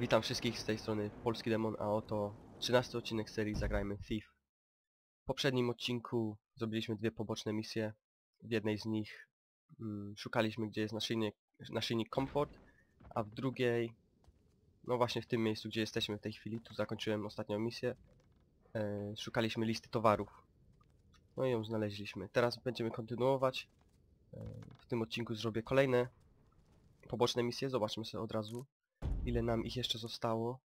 Witam wszystkich z tej strony Polski Demon, a oto 13 odcinek serii Zagrajmy Thief. W poprzednim odcinku zrobiliśmy dwie poboczne misje. W jednej z nich mm, szukaliśmy gdzie jest naszyjnik, naszyjnik Comfort, a w drugiej, no właśnie w tym miejscu gdzie jesteśmy w tej chwili, tu zakończyłem ostatnią misję, e, szukaliśmy listy towarów. No i ją znaleźliśmy. Teraz będziemy kontynuować. E, w tym odcinku zrobię kolejne poboczne misje, zobaczmy sobie od razu ile nam ich jeszcze zostało.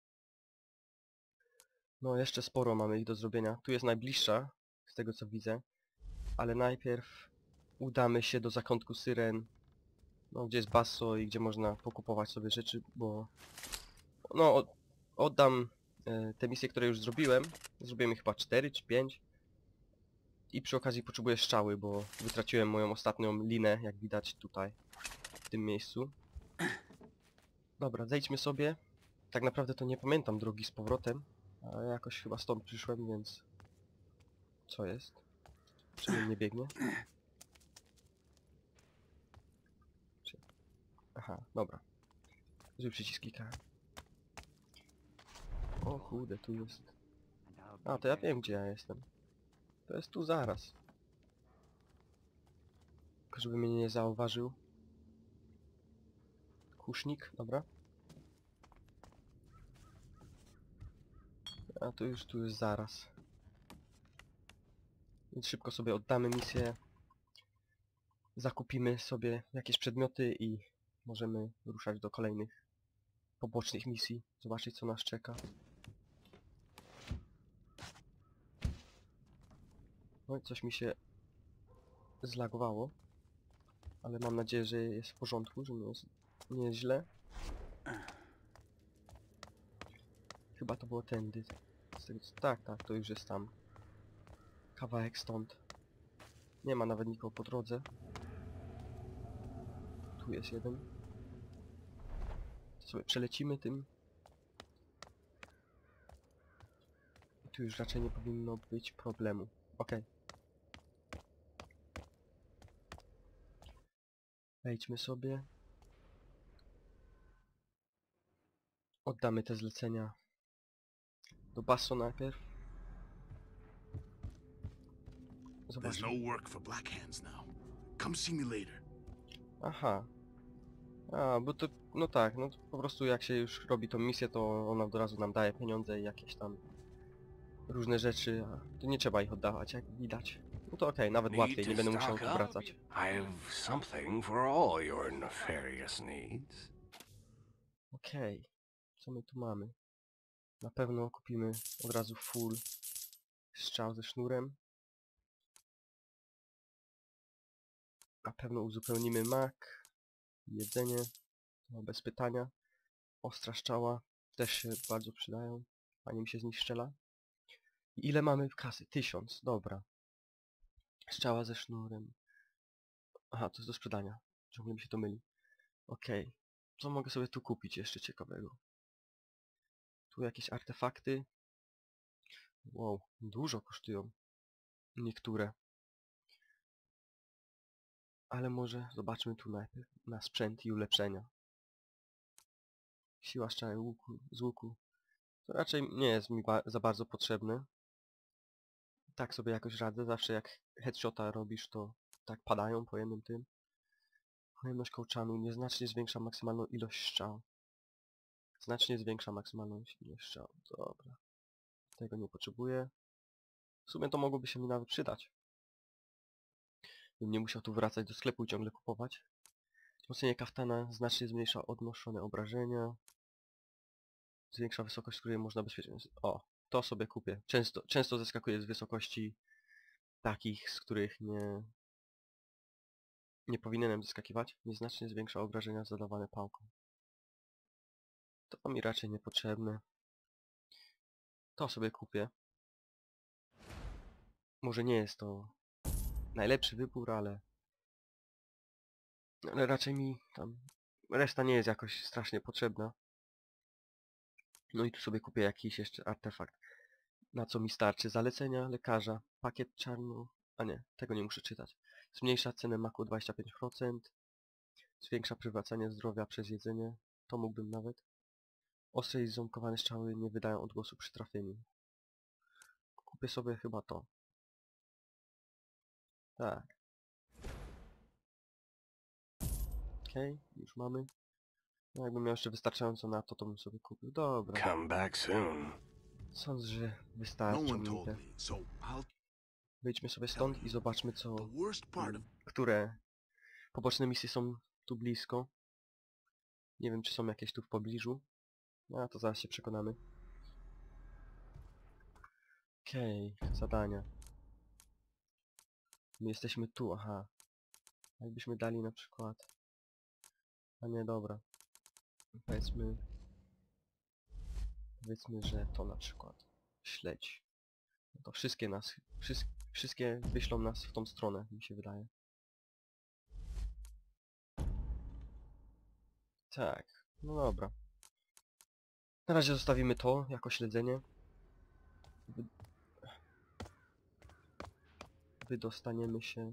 No jeszcze sporo mamy ich do zrobienia. Tu jest najbliższa, z tego co widzę. Ale najpierw udamy się do zakątku Syren. No gdzie jest Basso i gdzie można pokupować sobie rzeczy, bo... No od, oddam e, te misje, które już zrobiłem. Zrobiłem ich chyba 4 czy 5. I przy okazji potrzebuję strzały, bo wytraciłem moją ostatnią linę, jak widać tutaj, w tym miejscu. Dobra, zejdźmy sobie. Tak naprawdę to nie pamiętam drogi z powrotem, ale jakoś chyba stąd przyszłem, więc... Co jest? Czemu nie biegnie? Czy- Aha, dobra. Zły przycisk klikałem. O chude, tu jest... A, to ja wiem gdzie ja jestem. To jest tu zaraz. Tylko żeby mnie nie zauważył. Kusznik, dobra. A to już tu jest zaraz. Więc szybko sobie oddamy misję. Zakupimy sobie jakieś przedmioty i możemy ruszać do kolejnych pobocznych misji. Zobaczyć co nas czeka. No i coś mi się zlagowało. Ale mam nadzieję, że jest w porządku, że nie jest nieźle. Chyba to było tędy. Tego, co- tak, tak, to już jest tam. Kawałek stąd. Nie ma nawet nikogo po drodze. Tu jest jeden. To sobie przelecimy tym. I tu już raczej nie powinno być problemu. Okej. Wejdźmy sobie. Oddamy te zlecenia do Basso najpierw. There's Zobaczmy. no work for Black Hands now. Come see me later. Aha. A, bo to, no tak, no to po prostu jak się już robi tą misję, to ona od razu nam daje pieniądze i jakieś tam różne rzeczy, a to nie trzeba ich oddawać, jak widać. No to okej, nawet Need łatwiej, nie będę musiał tu wracać. I have something for all your nefarious needs. Okej, co my tu mamy? Na pewno kupimy od razu full strzał ze sznurem. Na pewno uzupełnimy mak, jedzenie, no bez pytania. Ostra strzała też się bardzo przydają, fajnie mi się z nich strzela. I ile mamy w kasy? Tysiąc, dobra. Strzała ze sznurem. Aha, to jest do sprzedania. Ciągle mi się to myli. Okej. Co mogę sobie tu kupić jeszcze ciekawego? Tu jakieś artefakty. Wow, dużo kosztują. Niektóre. Ale może zobaczmy tu najpierw na sprzęt i ulepszenia. Siła strzału łuku, z łuku. To raczej nie jest mi ba za bardzo potrzebne. Tak sobie jakoś radzę. Zawsze jak headshota robisz, to tak padają po jednym tym. Pojemność kołczanu nieznacznie zwiększa maksymalną ilość strzał. Znacznie zwiększa maksymalną ilość strzał. Dobra. Tego nie potrzebuję. W sumie to mogłoby się mi nawet przydać. Bym nie musiał tu wracać do sklepu i ciągle kupować. Wzmocnienie kaftana znacznie zmniejsza odnoszone obrażenia. Zwiększa wysokość, z której można bezpiecznie... O, to sobie kupię. Często, często z wysokości takich, z których nie... Nie powinienem zeskakiwać. Nieznacznie zwiększa obrażenia zadawane pałką. To mi raczej niepotrzebne. To sobie kupię. Może nie jest to najlepszy wybór, ale... Ale raczej mi tam... Reszta nie jest jakoś strasznie potrzebna. No i tu sobie kupię jakiś jeszcze artefakt. Na co mi starczy? Zalecenia lekarza, pakiet czarno... A nie, tego nie muszę czytać. Zmniejsza cenę maku o 25%. Zwiększa przywracanie zdrowia przez jedzenie. To mógłbym nawet. Ostre i ząbkowane strzały nie wydają odgłosu przy trafieniu. Kupię sobie chyba to. Tak. Okej, już mamy. No jakbym miał jeszcze wystarczająco na to, to bym sobie kupił. Dobra. Come back soon. Sądzę, że No wystarczy mi te. Wyjdźmy sobie stąd i zobaczmy co... Które poboczne misje są tu blisko. Nie wiem, czy są jakieś tu w pobliżu. No, to zaraz się przekonamy. Okej, zadania. My jesteśmy tu, aha. Jakbyśmy dali na przykład... A nie, dobra. Powiedzmy... Powiedzmy, że to na przykład. Śledź. No to wszystkie nas... Wszyst wszystkie wyślą nas w tą stronę, mi się wydaje. Tak, no dobra. Na razie zostawimy to jako śledzenie. Wy... Wydostaniemy się...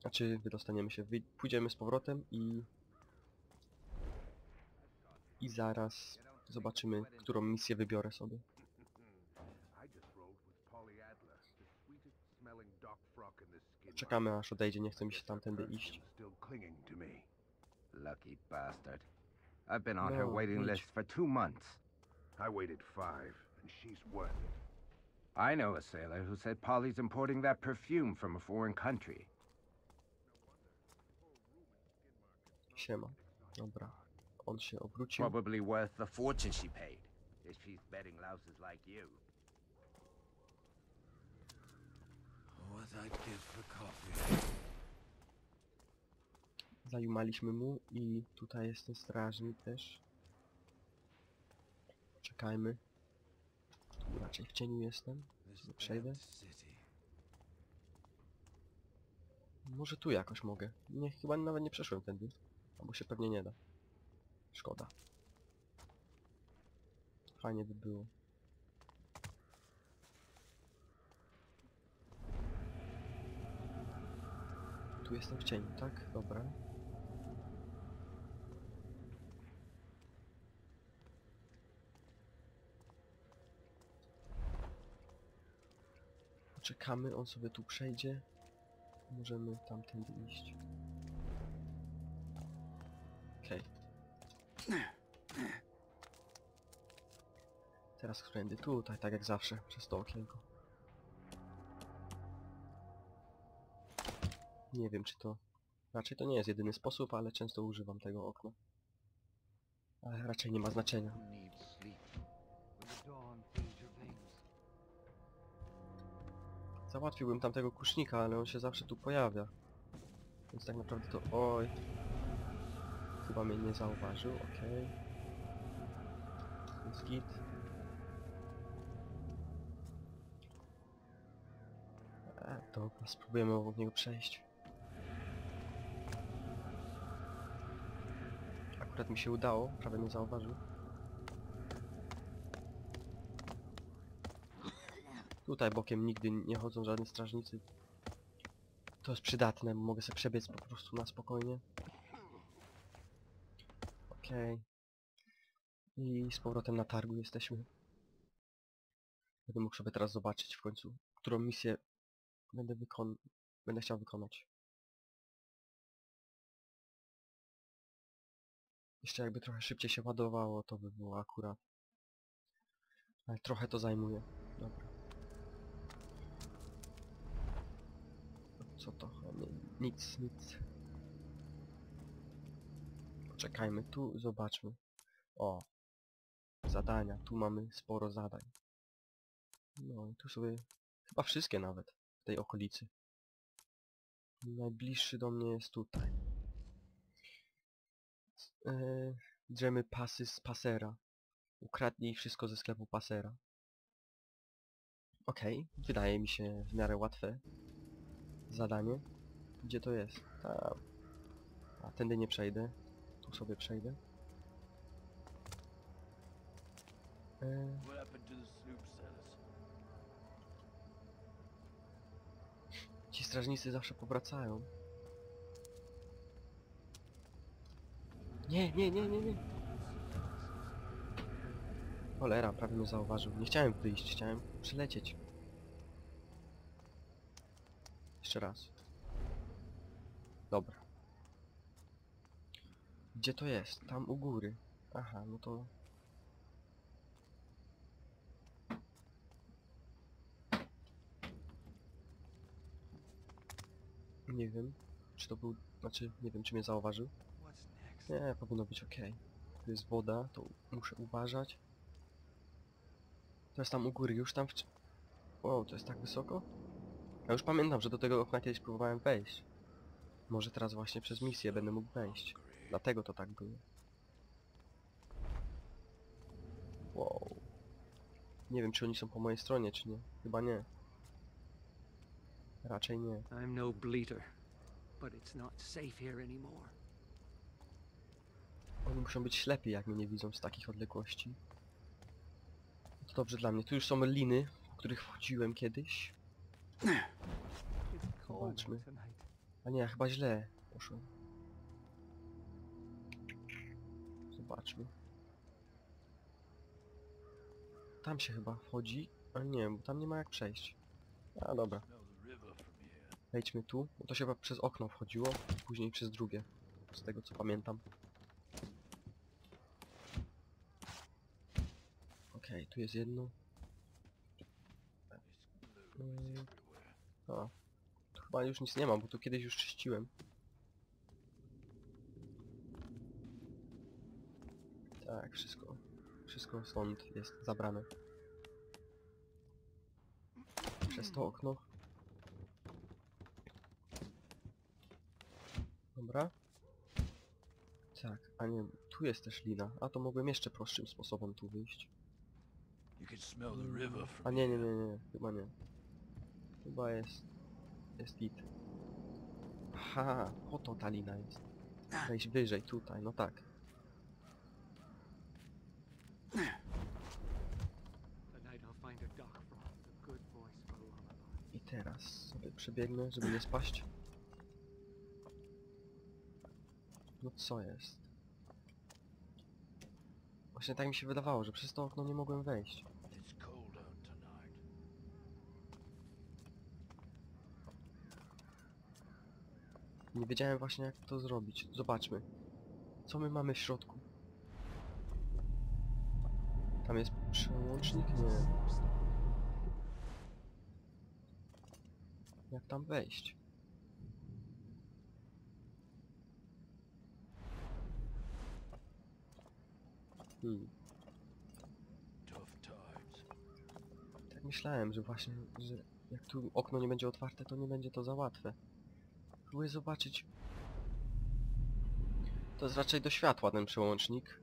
Znaczy, wydostaniemy się, wy... pójdziemy z powrotem i... I zaraz zobaczymy, którą misję wybiorę sobie. Czekamy aż odejdzie, nie chce mi się tamtędy iść. Lucky bastard. I've been on her waiting Mitch. list for two months. I waited five, and she's worth it. I know a sailor who said Polly's importing that perfume from a foreign country. Siema. Dobra. On się obrócił. Probably worth the fortune she paid. If she's betting louses like you. what I'd give for coffee. Zajumaliśmy mu i tutaj jest ten strażnik też. Czekajmy. Tu raczej w cieniu jestem. Przejdę. Może tu jakoś mogę. Nie, chyba nawet nie przeszłem tędy. Albo się pewnie nie da. Szkoda. Fajnie by było. Tu jestem w cieniu, tak? Dobra. Poczekamy, on sobie tu przejdzie. Możemy tamtędy iść. Okej. Teraz którędy? Tutaj, tak jak zawsze, przez to okienko. Nie wiem, czy to... Raczej to nie jest jedyny sposób, ale często używam tego okna. Ale raczej nie ma znaczenia. Załatwiłbym tamtego kusznika, ale on się zawsze tu pojawia. Więc tak naprawdę to... Oj. Chyba mnie nie zauważył, okej. Jest git. E, dobra, spróbujemy obok niego przejść. Akurat mi się udało, prawie mnie zauważył. Tutaj bokiem nigdy nie chodzą żadne strażnicy. To jest przydatne, mogę sobie przebiec po prostu na spokojnie. Okej. I z powrotem na targu jesteśmy. Będę mógł sobie teraz zobaczyć w końcu, którą misję będę wykon... będę chciał wykonać. Jeszcze jakby trochę szybciej się ładowało, to by było akurat. Ale trochę to zajmuje. Dobra. Co to? Nic, nic. Poczekajmy tu, zobaczmy. O. Zadania, tu mamy sporo zadań. No i tu sobie... Chyba wszystkie nawet w tej okolicy. Najbliższy do mnie jest tutaj. Eee, drzemy pasy z pasera. Ukradnij wszystko ze sklepu pasera. Okej, wydaje mi się w miarę łatwe zadanie. Gdzie to jest? Tam. A tędy nie przejdę. Tu sobie przejdę. Sellers? ci strażnicy zawsze powracają. Nie, nie, nie, nie, nie. Cholera, prawie mnie zauważył. Nie chciałem wyjść, chciałem przylecieć. Jeszcze raz. Dobra. Gdzie to jest? Tam u góry. Aha, no to... Nie wiem, czy to był... Znaczy, nie wiem, czy mnie zauważył. Nie, powinno być ok. Tu jest woda, to muszę uważać. To jest tam u góry, już tam w... Wow, to jest tak wysoko? Ja już pamiętam, że do tego okna kiedyś próbowałem wejść. Może teraz właśnie przez misję będę mógł wejść. Dlatego to tak było. Wow. Nie wiem, czy oni są po mojej stronie, czy nie. Chyba nie. Raczej nie. I'm no but it's not safe here anymore. Oni muszą być ślepi, jak mnie nie widzą z takich odległości. To dobrze dla mnie. Tu już są liny, w których wchodziłem kiedyś. Zobaczmy. A nie, chyba źle poszłem. Zobaczmy. Tam się chyba wchodzi. A nie, bo tam nie ma jak przejść. A dobra. Wejdźmy tu. Bo to się chyba przez okno wchodziło, później przez drugie. Z tego co pamiętam. Okej, tu jest jedno. Mm, Everywhere. A. Tu chyba już nic nie ma, bo tu kiedyś już czyściłem. Tak, wszystko. Wszystko stąd jest zabrane. Przez to okno. Dobra. Tak, a nie, tu jest też lina. A to mogłem jeszcze prostszym sposobem tu wyjść. A nie, nie, nie, nie, chyba nie. Chyba jest... jest git. Aha, po to ta lina jest. Wejść wyżej, tutaj, no tak. I teraz sobie przebiegnę, żeby nie spaść. No co jest? Właśnie tak mi się wydawało, że przez to okno nie mogłem wejść. Nie wiedziałem właśnie jak to zrobić. Zobaczmy. Co my mamy w środku? Tam jest przełącznik? Nie. Jak tam wejść? Hmm. Tak myślałem, że właśnie, że jak tu okno nie będzie otwarte, to nie będzie to za łatwe. Próbuję zobaczyć. To jest raczej do światła ten przełącznik.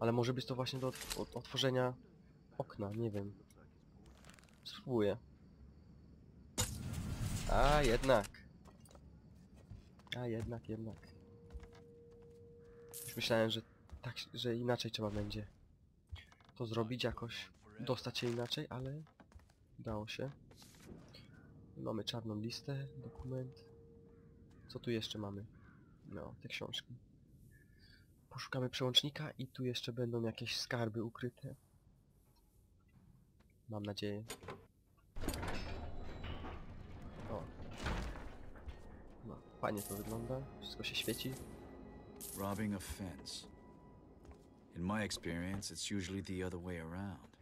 Ale może być to właśnie do otw otworzenia okna, nie wiem. Spróbuję. A jednak. A jednak, jednak. Już myślałem, że tak, że inaczej trzeba będzie to zrobić jakoś dostać się inaczej, ale udało się. Mamy czarną listę, dokument. Co tu jeszcze mamy? No, te książki. Poszukamy przełącznika i tu jeszcze będą jakieś skarby ukryte. Mam nadzieję. O. No, fajnie to wygląda. Wszystko się świeci. Robbing a fence. In my experience, it's usually the other way around.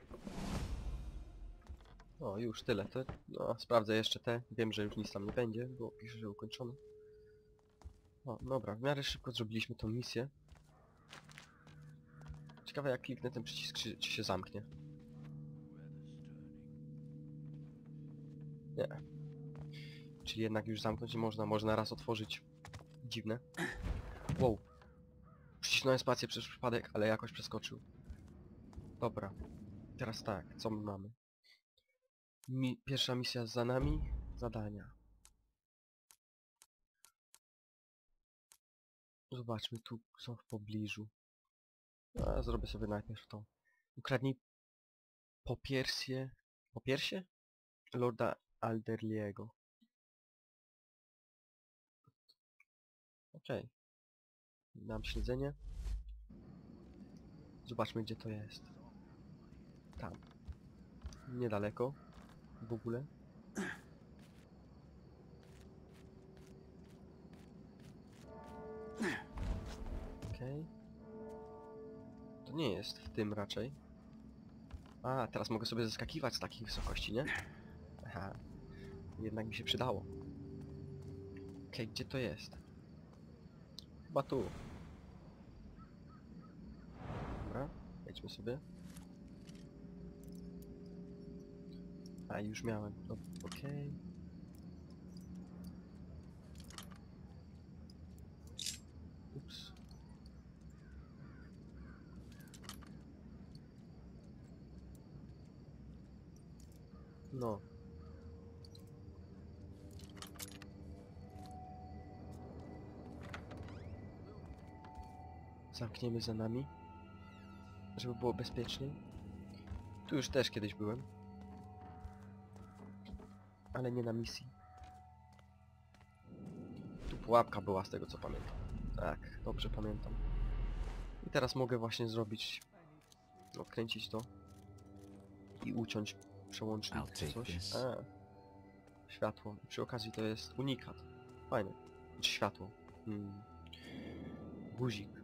O, już tyle. To, no, sprawdzę jeszcze te. Wiem, że już nic tam nie będzie, bo pisze, że ukończony. Dobra, w miarę szybko zrobiliśmy tą misję. Ciekawe jak kliknę ten przycisk, czy, czy się zamknie. Nie. Czyli jednak już zamknąć nie można, można raz otworzyć. Dziwne. Wow. Przycisnąłem spację przez przypadek, ale jakoś przeskoczył. Dobra. Teraz tak, co my mamy? Mi pierwsza misja za nami. Zadania. Zobaczmy, tu są w pobliżu. A, zrobię sobie najpierw to. Ukradnij popiersie... Popiersie? Lorda Alderliego. Okej. Dam śledzenie. Zobaczmy gdzie to jest. Tam. Niedaleko. W ogóle. Okej. To nie jest w tym raczej. A, teraz mogę sobie zeskakiwać z takich wysokości, nie? Aha. Jednak mi się przydało. Okej, gdzie to jest? Chyba tu. Dobra, wejdźmy sobie. A, już miałem. No, Okej. Ups. No. Zamkniemy za nami. Żeby było bezpieczniej. Tu już też kiedyś byłem. Ale nie na misji. Tu pułapka była z tego co pamiętam. Tak, dobrze pamiętam. I teraz mogę właśnie zrobić... Odkręcić to. I uciąć przełącznik I'll czy take coś. this. A, światło. I przy okazji to jest unikat. Fajne. Czy światło. Hmm. Guzik.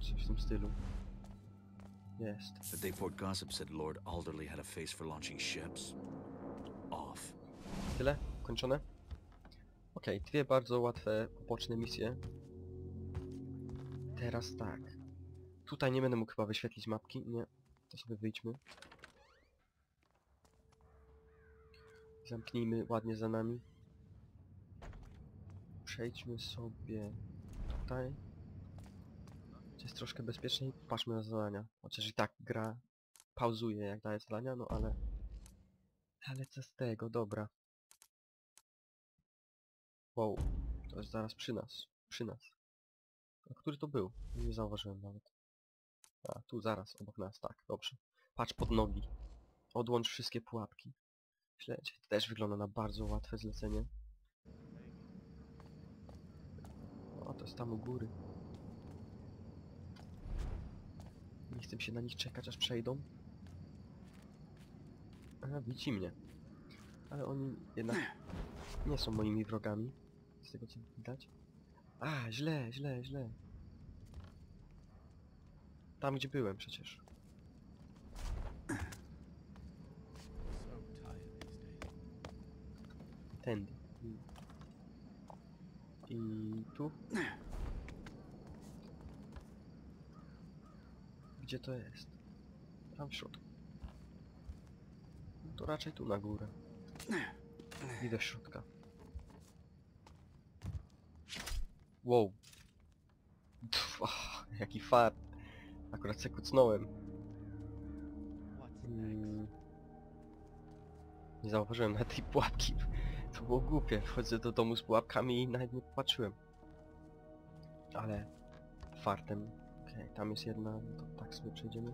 Coś w tym stylu. Jest. The Dayport gossip said Lord Alderley had a face for launching ships. Off. Tyle? Kończone? Okej, dwie bardzo łatwe poboczne misje. Teraz tak. Tutaj nie będę mógł chyba wyświetlić mapki. Nie. To sobie wyjdźmy. Zamknijmy ładnie za nami. Przejdźmy sobie tutaj. Gdzie jest troszkę bezpieczniej. Patrzmy na zadania. Chociaż i tak gra pauzuje jak daje zadania, no ale... Ale co z tego, dobra. Wow, to jest zaraz przy nas. Przy nas. A który to był? Nie zauważyłem nawet. A, tu zaraz, obok nas, tak, dobrze. Patrz pod nogi. Odłącz wszystkie pułapki. Śledź. Też wygląda na bardzo łatwe zlecenie. O, to jest tam u góry. Nie chcę się na nich czekać, aż przejdą. Aha, widzi mnie. Ale oni jednak nie są moimi wrogami. Z tego co widać. A, źle, źle, źle. Tam gdzie byłem przecież. Tędy. I, I tu. Gdzie to jest? Tam w środku. No to raczej tu na górę. I do środka. Wow. Pff, ach, jaki fart. Akurat se kucnąłem. What's next? Mm. Nie zauważyłem na tej pułapki. To było głupie. Wchodzę do domu z pułapkami i nawet nie popatrzyłem. Ale fartem. Okej, tam jest jedna, to tak sobie przejdziemy.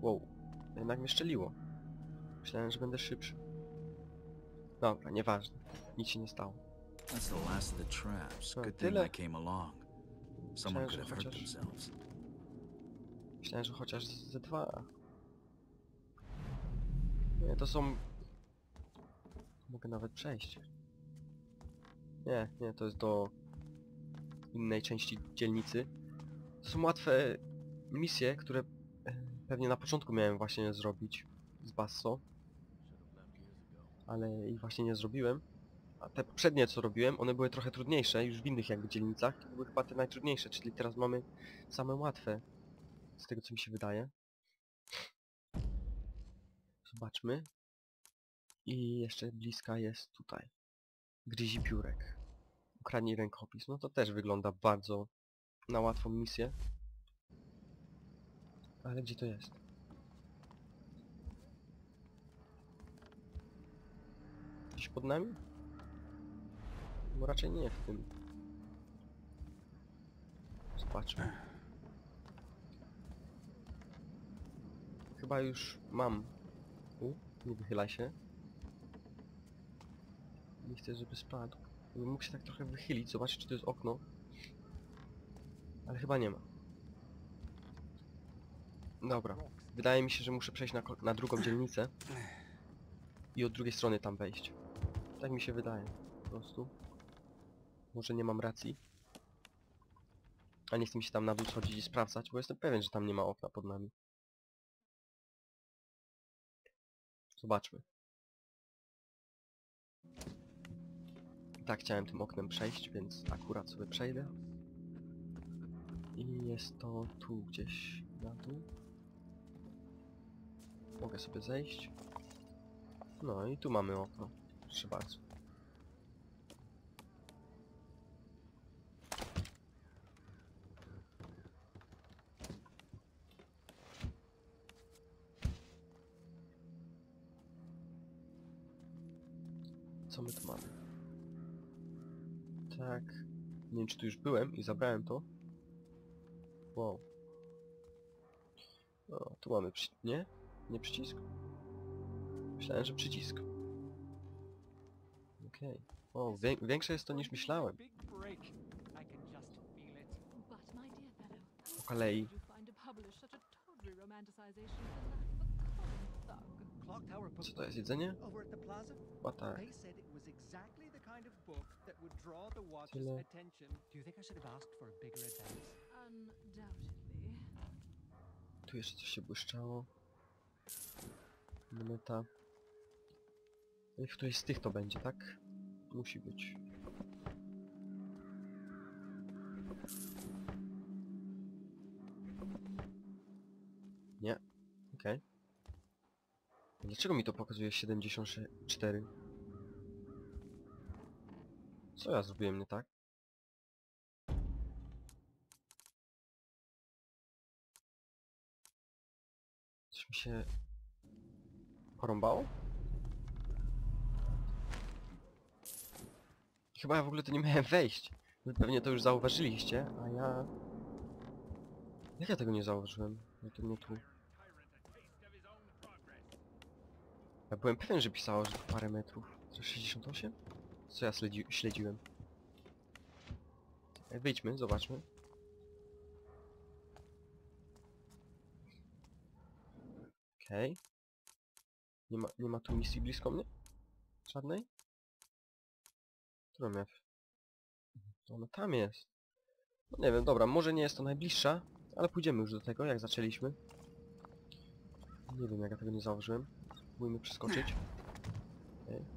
Wow, jednak mnie szczeliło. Myślałem, że będę szybszy. Dobra, nieważne. Nic się nie stało. That's the last of the traps. No, Good thing tyle. I came along. Someone Myślałem, could że have hurt chociaż- themselves. Myślałem, że chociaż ze dwa. Nie, to są... Mogę nawet przejść. Nie, nie, to jest do innej części dzielnicy. To są łatwe misje, które e, pewnie na początku miałem właśnie zrobić z Basso. Ale ich właśnie nie zrobiłem. A te poprzednie co robiłem, one były trochę trudniejsze, już w innych jakby dzielnicach. To były chyba te najtrudniejsze, czyli teraz mamy same łatwe. Z tego co mi się wydaje. Zobaczmy. I jeszcze bliska jest tutaj. Gryzi piórek. Ukradnij rękopis. No to też wygląda bardzo na łatwą misję. Ale gdzie to jest? Gdzieś pod nami? No raczej nie w tym. Zobaczmy. Chyba już mam. U, nie wychylaj się. Nie chcę, żeby spadł. Bym mógł się tak trochę wychylić, zobaczyć czy to jest okno. Ale chyba nie ma. Dobra. Wydaje mi się, że muszę przejść na, na drugą dzielnicę. I od drugiej strony tam wejść. Tak mi się wydaje. Po prostu. Może nie mam racji. A nie chcę mi się tam na dół schodzić i sprawdzać, bo jestem pewien, że tam nie ma okna pod nami. Zobaczmy. Tak chciałem tym oknem przejść, więc akurat sobie przejdę. I jest to tu gdzieś na dół. Mogę sobie zejść. No i tu mamy okno. Proszę bardzo. Co my tu mamy? Tak. Nie wiem czy tu już byłem i zabrałem to. Wow. O, tu mamy przy... Nie? Nie przycisk? Myślałem, że przycisk. Okej. O, wię większe jest to niż myślałem. Po kolei. Co to jest, jedzenie? Chyba tak. Kind of book that would draw the watcher's Tyle. attention. Do you think I should have asked for a bigger advance? Undoubtedly. Tu jeszcze coś się błyszczało. Moneta. No i w którejś z tych to będzie, tak? Musi być. Nie. Okej. Dlaczego mi to pokazuje 74? Co ja zrobiłem nie tak? Coś mi się... porąbało? Chyba ja w ogóle to nie miałem wejść. Wy pewnie to już zauważyliście, a ja... Jak ja tego nie zauważyłem? No to nie tu. Ja byłem pewien, że pisało, że parę metrów. Co, 68? Co ja śledzi śledziłem? Ej, Wyjdźmy, zobaczmy. Okej. Nie ma, nie ma tu misji blisko mnie? Żadnej? Którą ja... To ona tam jest. No nie wiem, dobra, może nie jest to najbliższa, ale pójdziemy już do tego, jak zaczęliśmy. Nie wiem, jak ja tego nie zauważyłem. Spróbujmy przeskoczyć. Okej.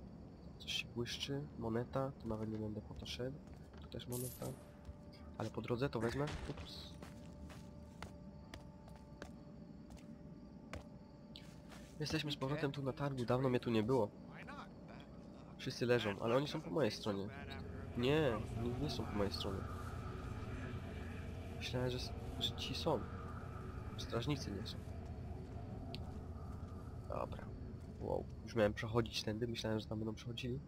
Coś się błyszczy, moneta, tu nawet nie będę po to szedł. Tu też moneta. Ale po drodze to wezmę. Ups. Jesteśmy z powrotem tu na targu, dawno mnie tu nie było. Wszyscy leżą, ale oni są po mojej stronie. Nie, nie, nie są po mojej stronie. Myślałem, że, że ci są. Strażnicy nie są. Dobra. Wow, już miałem przechodzić tędy, myślałem, że tam będą przechodzili.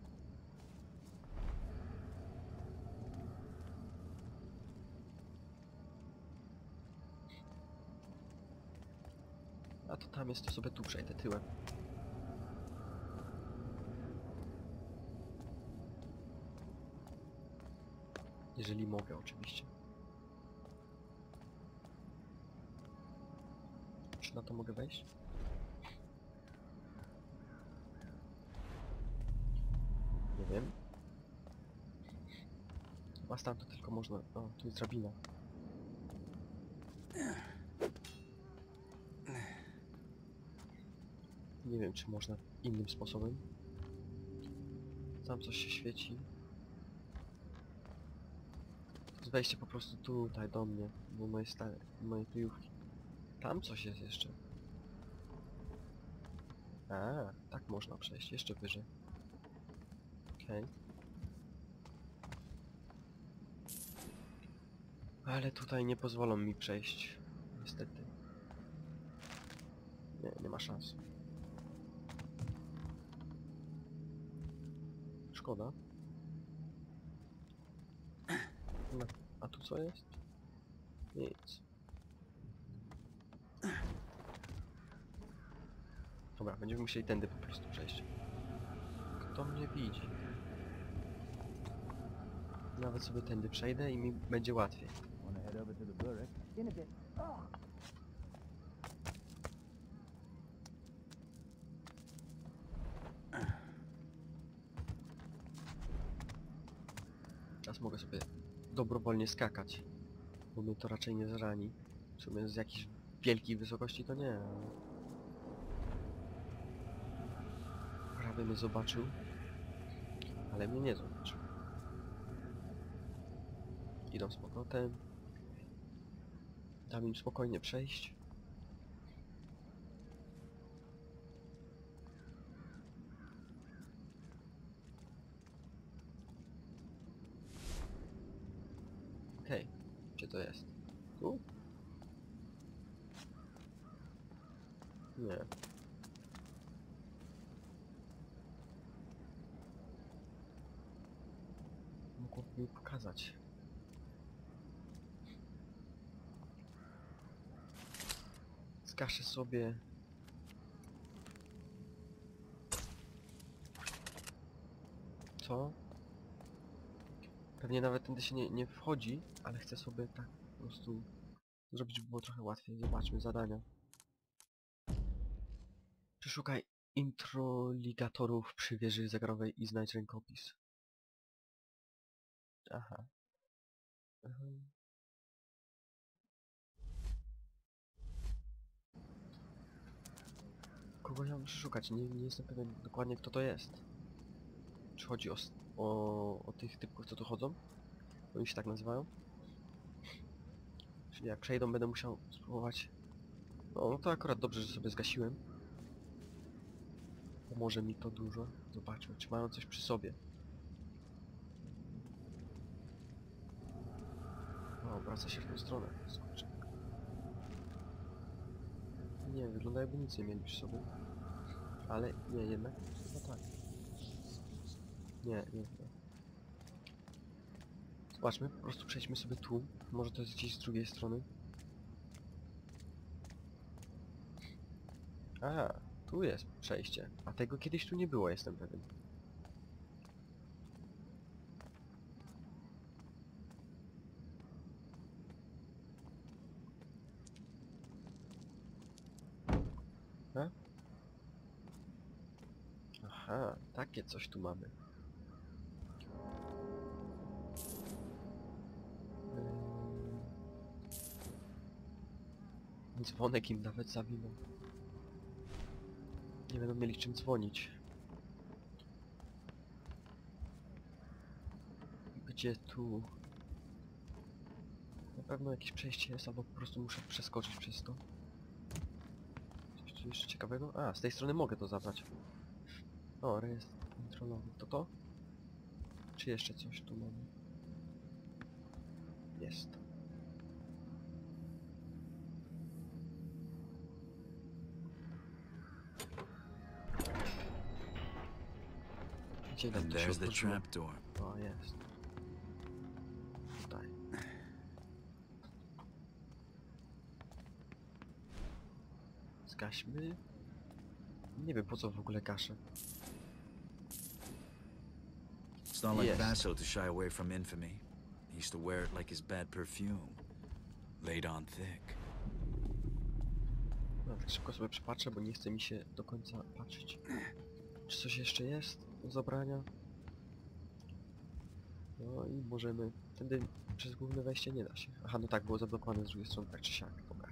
A to tam jest, to sobie tu przejdę tyłem. Jeżeli mogę, oczywiście. Czy na to mogę wejść? Wiem. Chyba stamtąd tylko można... O, tu jest drabina. Nie wiem, czy można innym sposobem. Tam coś się świeci. Wejście po prostu tutaj do mnie, do mojej stare, mojej kryjówki. Tam coś jest jeszcze. A, tak można przejść, jeszcze wyżej. Okej. Ale tutaj nie pozwolą mi przejść. Niestety. Nie, nie ma szans. Szkoda. No, a tu co jest? Nic. Dobra, będziemy musieli tędy po prostu przejść. Kto mnie widzi? nawet sobie tędy przejdę i mi będzie łatwiej. Teraz mogę sobie dobrowolnie skakać, bo mnie to raczej nie zrani. W sumie z jakiejś wielkiej wysokości to nie. Prawie mnie zobaczył, ale mnie nie zobaczył. Idą z powrotem. Dam im spokojnie przejść. Okej, gdzie to jest? Tu? Nie. Mógłby mi pokazać. Zgaszę sobie... Co? Pewnie nawet tędy się nie, nie wchodzi, ale chcę sobie tak po prostu zrobić, żeby było trochę łatwiej. Zobaczmy zadania. Przeszukaj introligatorów przy wieży zegarowej i znajdź rękopis. Aha. Mhm. Kogo ja mam przeszukać? Nie, nie jestem pewien dokładnie kto to jest. Czy chodzi o, o, o tych typków, co tu chodzą? Oni się tak nazywają? Czyli jak przejdą, będę musiał spróbować... No, no to akurat dobrze, że sobie zgasiłem. Pomoże mi to dużo. Zobaczmy, czy mają coś przy sobie. O, obraca się w tą stronę. Nie, wygląda jakby nic nie mieli przy sobie. Ale nie, jednak. No tak. Nie, nie, nie. Zobaczmy, po prostu przejdźmy sobie tu. Może to jest gdzieś z drugiej strony. A, tu jest przejście. A tego kiedyś tu nie było, jestem pewien. A? Aha, takie coś tu mamy. Eee, Dzwonek im nawet zawinął. Nie będą mieli czym dzwonić. Gdzie tu? Na pewno jakieś przejście jest, albo po prostu muszę przeskoczyć przez to. Coś jeszcze ciekawego? A, z tej strony mogę to zabrać. O, rejestr kontrolowy. To to? Czy jeszcze coś tu mamy? Jest. Gdzie nam to się otworzyło? O, jest. Tutaj. Zgaśmy. Nie wiem po co w ogóle gaszę. It's not like to shy away from infamy. He used to wear it like his bad perfume. Laid on thick. No, tak szybko sobie przepatrzę, bo nie chce mi się do końca patrzeć. Czy coś jeszcze jest do zabrania? No i możemy... Wtedy przez główne wejście nie da się. Aha, no tak, było zablokowane z drugiej strony, tak czy siak. Dobra.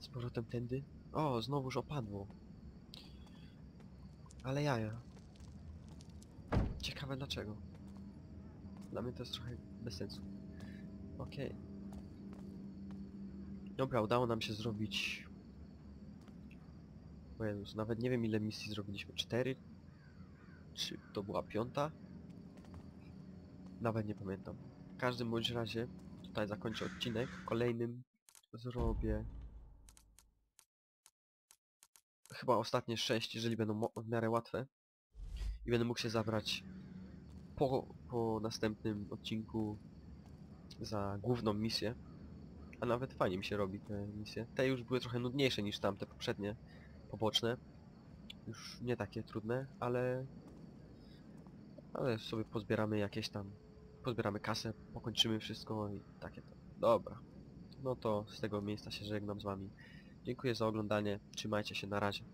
Z powrotem tędy. O, znowuż opadło. Ale jaja. Ciekawe dlaczego. Dla mnie to jest trochę bez sensu. Okej. Dobra, udało nam się zrobić... O Jezus, nawet nie wiem ile misji zrobiliśmy. Cztery? Czy to była piąta? Nawet nie pamiętam. W każdym bądź razie tutaj zakończę odcinek. Kolejnym zrobię... Chyba ostatnie sześć, jeżeli będą w miarę łatwe. I będę mógł się zabrać po, po następnym odcinku za główną misję. A nawet fajnie mi się robi te misje. Te już były trochę nudniejsze niż tamte poprzednie, poboczne. Już nie takie trudne, ale... Ale sobie pozbieramy jakieś tam... Pozbieramy kasę, pokończymy wszystko i takie to. Dobra. No to z tego miejsca się żegnam z wami. Dziękuję za oglądanie. Trzymajcie się, na razie.